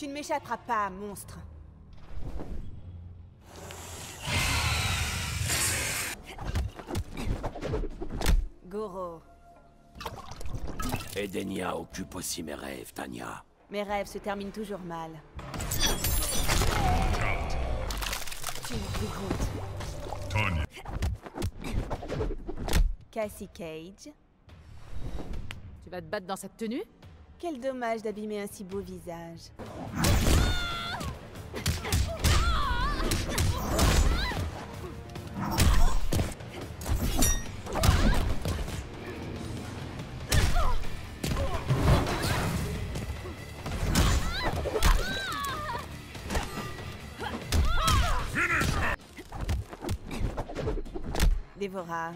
Tu ne m'échapperas pas, monstre. Goro, Edenia occupe aussi mes rêves, Tanya. mes rêves se terminent toujours mal. Tu me dégoûtes. Tanya. Cassie Cage. Tu vas te battre dans cette tenue? Quel dommage d'abîmer un si beau visage. Dévora,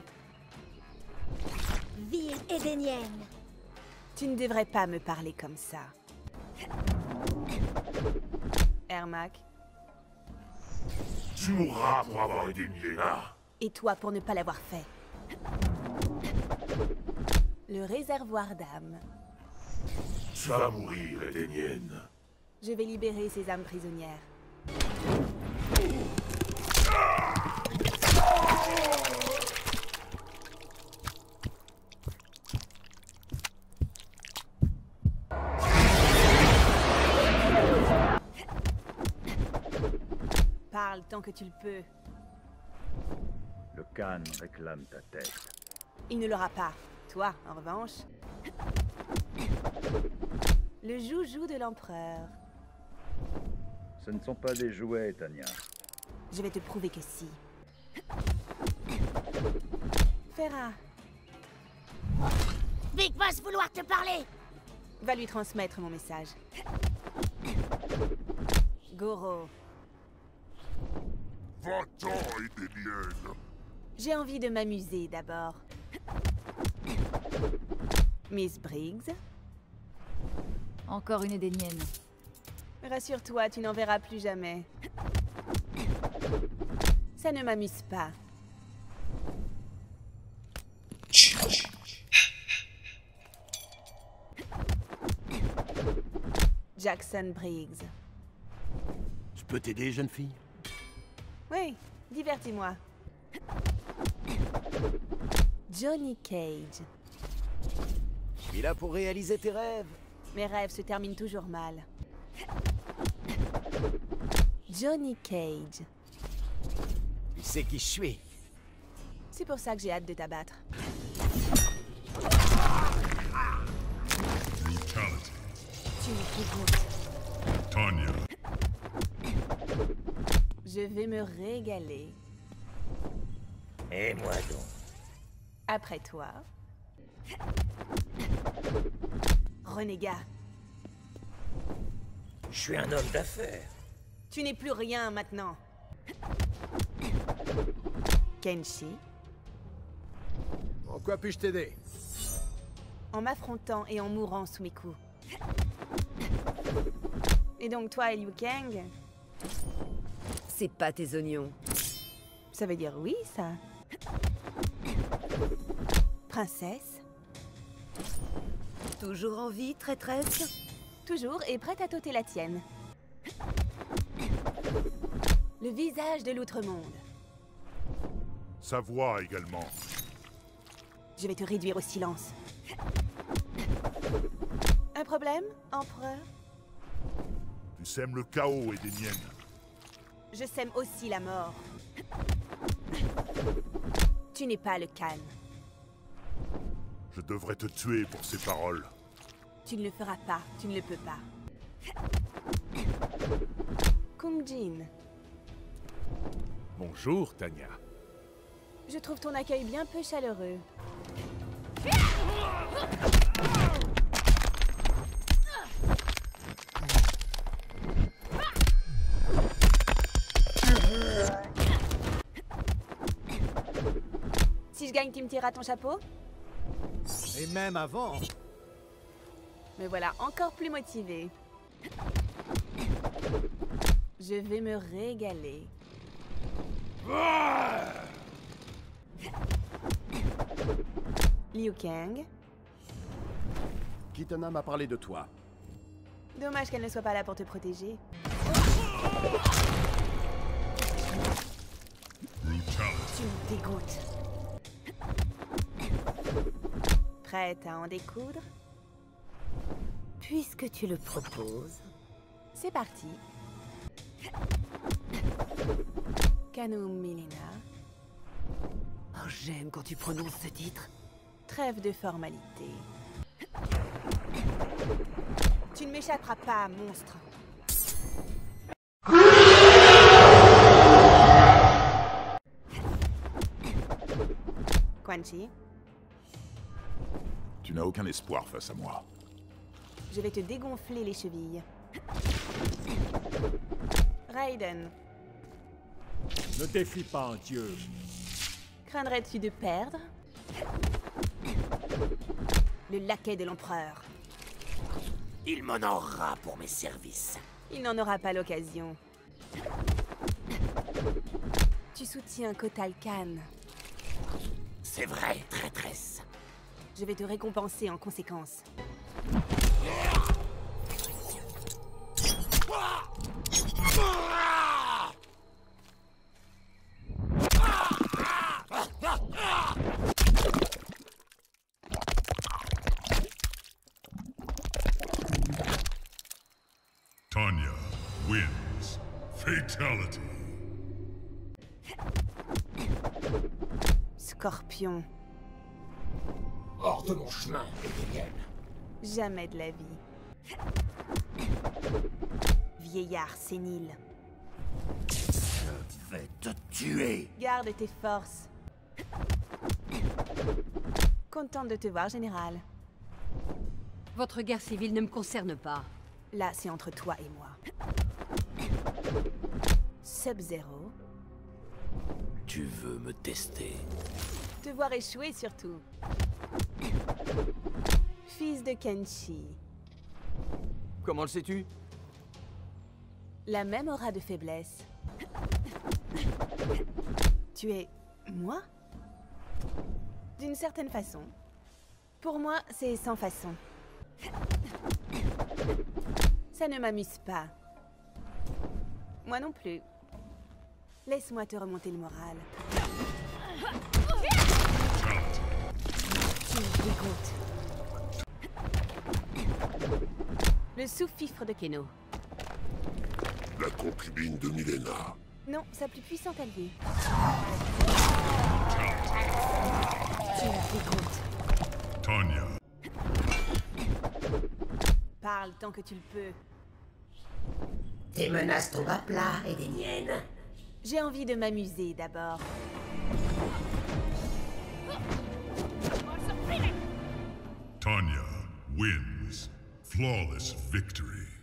Ville édénienne. Tu ne devrais pas me parler comme ça. Ermac, Tu mourras pour avoir aidé Miela. et toi pour ne pas l'avoir fait. Le réservoir d'âmes. Tu vas mourir, Edénienne. Je vais libérer ces âmes prisonnières. Parle tant que tu le peux. Le Khan réclame ta tête. Il ne l'aura pas. Toi, en revanche. Le joujou de l'empereur. Ce ne sont pas des jouets, Tanya. Je vais te prouver que si. Ferra, Vic va se vouloir te parler. va lui transmettre mon message. Goro, Va-t'en, j'ai envie de m'amuser d'abord. Miss Briggs, Encore une édénienne. rassure-toi, tu n'en verras plus jamais. Ça ne m'amuse pas. Jackson Briggs. Je peux t'aider, jeune fille? Oui, divertis-moi. Johnny Cage. Je suis là pour réaliser tes rêves. Mes rêves se terminent toujours mal. Johnny Cage. Tu sais qui je suis. C'est pour ça que j'ai hâte de t'abattre. Vais me régaler. Et moi donc. Après toi. Renégat, Je suis un homme d'affaires. tu n'es plus rien maintenant. Kenshi, En quoi puis-je t'aider? En m'affrontant et en mourant sous mes coups. Et donc toi et Liu Kang? C'est pas tes oignons. Ça veut dire oui, ça. Princesse, Toujours en vie, traîtresse? Toujours et prête à t'ôter la tienne. Le visage de l'outre-monde. Sa voix également. Je vais te réduire au silence. Un problème, empereur? Tu sèmes le chaos, Edénienne. Je sème aussi la mort. Tu n'es pas le Khan. Je devrais te tuer pour ces paroles. Tu ne le feras pas, tu ne le peux pas. Kung Jin, Bonjour, Tanya. je trouve ton accueil bien peu chaleureux. Gagne, tu me tireras ton chapeau Et même avant, Me voilà encore plus motivée. Je vais me régaler. Liu Kang, Kitana m'a parlé de toi. Dommage qu'elle ne soit pas là pour te protéger. Prête à en découdre? Puisque tu le proposes. C'est parti. Canum Milena, Oh, j'aime quand tu prononces ce titre. trêve de formalité. Tu ne m'échapperas pas, monstre. Quan Chi, Tu n'as aucun espoir face à moi. je vais te dégonfler les chevilles. Raiden, Ne défie pas un dieu. craindrais-tu de perdre? Le laquais de l'empereur. Il m'honorera pour mes services. Il n'en aura pas l'occasion. Tu soutiens Kotal Khan. C'est vrai, traîtresse. Je vais te récompenser en conséquence. Tanya wins. Fatality. Scorpion, Hors de mon chemin, jamais de la vie. Vieillard sénile, Je vais te tuer. garde tes forces. Contente de te voir, général. Votre guerre civile ne me concerne pas. Là, c'est entre toi et moi. Sub-Zero, Tu veux me tester? Te voir échouer surtout. Fils de Kenshi, Comment le sais-tu? La même aura de faiblesse. Tu es moi? D'une certaine façon. Pour moi, c'est sans façon. Ça ne m'amuse pas. Moi non plus. Laisse-moi te remonter le moral. Tu me dégoûtes. Le sous-fifre de Keno. La concubine de Milena. Non, sa plus puissante alliée. Tu me dégoûtes. Tanya. Parle tant que tu le peux. Tes menaces tombent à plat, Edenienne. J'ai envie de m'amuser d'abord. Wins. Flawless victory.